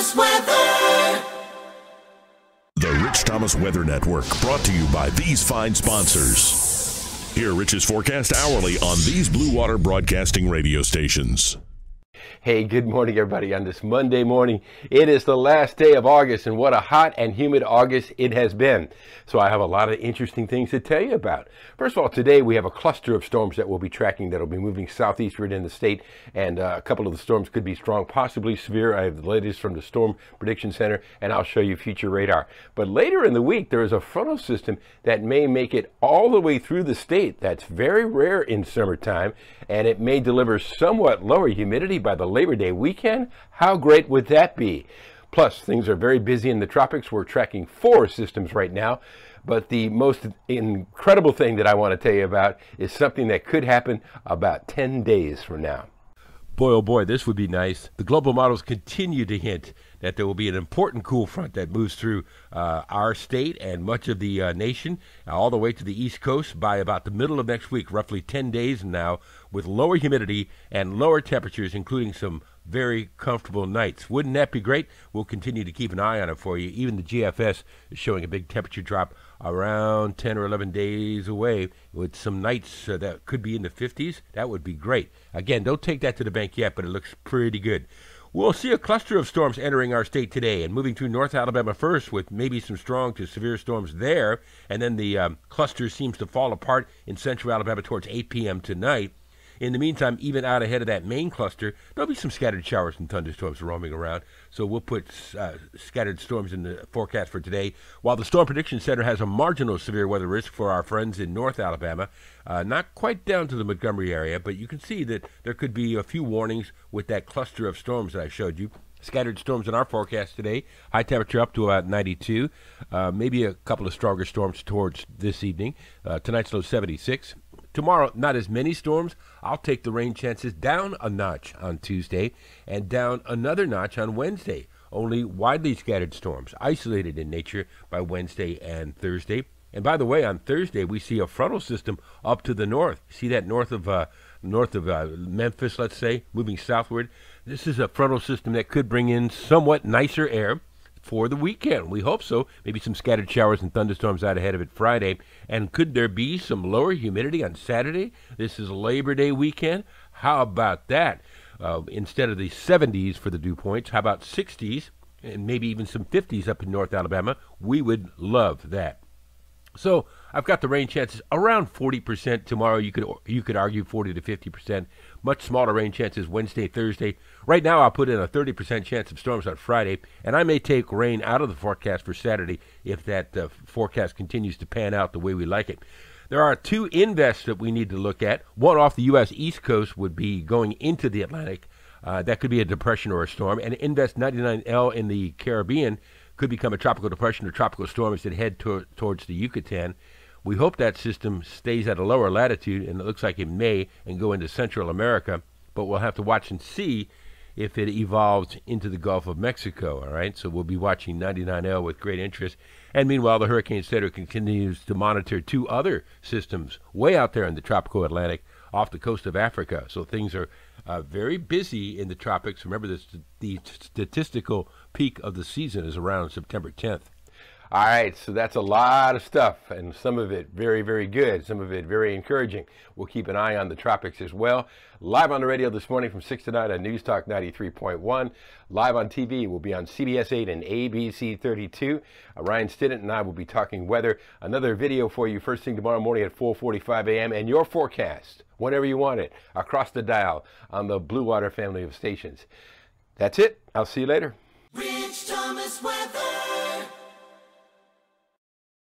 Thomas Weather. The Rich Thomas Weather Network, brought to you by these fine sponsors. Hear Rich's forecast hourly on these Bluewater Broadcasting radio stations. Hey, good morning, everybody. On this Monday morning, it is the last day of August, and what a hot and humid August it has been. So, I have a lot of interesting things to tell you about. First of all, today we have a cluster of storms that we'll be tracking that will be moving southeastward in the state, and uh, a couple of the storms could be strong, possibly severe. I have the latest from the Storm Prediction Center, and I'll show you future radar. But later in the week, there is a frontal system that may make it all the way through the state. That's very rare in summertime, and it may deliver somewhat lower humidity by the Labor Day weekend. How great would that be? Plus, things are very busy in the tropics. We're tracking four systems right now. But the most incredible thing that I want to tell you about is something that could happen about 10 days from now. Boy, oh boy, this would be nice. The global models continue to hint that there will be an important cool front that moves through uh, our state and much of the uh, nation, uh, all the way to the East Coast by about the middle of next week, roughly 10 days now, with lower humidity and lower temperatures, including some very comfortable nights. Wouldn't that be great? We'll continue to keep an eye on it for you. Even the GFS is showing a big temperature drop around 10 or 11 days away with some nights uh, that could be in the 50s. That would be great. Again, don't take that to the bank yet, but it looks pretty good. We'll see a cluster of storms entering our state today and moving through North Alabama first with maybe some strong to severe storms there. And then the um, cluster seems to fall apart in central Alabama towards 8 p.m. tonight. In the meantime, even out ahead of that main cluster, there'll be some scattered showers and thunderstorms roaming around. So we'll put uh, scattered storms in the forecast for today. While the Storm Prediction Center has a marginal severe weather risk for our friends in North Alabama, uh, not quite down to the Montgomery area, but you can see that there could be a few warnings with that cluster of storms that I showed you. Scattered storms in our forecast today. High temperature up to about 92. Uh, maybe a couple of stronger storms towards this evening. Uh, tonight's low 76. Tomorrow, not as many storms. I'll take the rain chances down a notch on Tuesday and down another notch on Wednesday. Only widely scattered storms, isolated in nature by Wednesday and Thursday. And by the way, on Thursday we see a frontal system up to the north. See that north of uh, north of uh, Memphis, let's say, moving southward. This is a frontal system that could bring in somewhat nicer air for the weekend. We hope so. Maybe some scattered showers and thunderstorms out ahead of it Friday. And could there be some lower humidity on Saturday? This is Labor Day weekend. How about that? Uh, instead of the 70s for the dew points, how about 60s and maybe even some 50s up in North Alabama? We would love that. So I've got the rain chances around 40% tomorrow. You could you could argue 40 to 50%. Much smaller rain chances Wednesday, Thursday. Right now, I'll put in a 30% chance of storms on Friday, and I may take rain out of the forecast for Saturday if that uh, forecast continues to pan out the way we like it. There are two invests that we need to look at. One off the U.S. East Coast would be going into the Atlantic. Uh, that could be a depression or a storm. And Invest 99L in the Caribbean could become a tropical depression or tropical storm as it head to- towards the Yucatan. We hope that system stays at a lower latitude, and it looks like it may, and go into Central America. But we'll have to watch and see if it evolves into the Gulf of Mexico. All right, so we'll be watching 99L with great interest. And meanwhile, the Hurricane Center continues to monitor two other systems way out there in the tropical Atlantic off the coast of Africa. So things are uh, very busy in the tropics. Remember, this, the statistical peak of the season is around September 10th. All right, so that's a lot of stuff, and some of it very, very good, some of it very encouraging. We'll keep an eye on the tropics as well. Live on the radio this morning from 6 to 9 on News Talk 93.1. Live on TV, we'll be on CBS 8 and ABC 32. Uh, Ryan Stinnett and I will be talking weather. Another video for you first thing tomorrow morning at 4.45 a.m. and your forecast, whenever you want it, across the dial on the Bluewater family of stations. That's it. I'll see you later.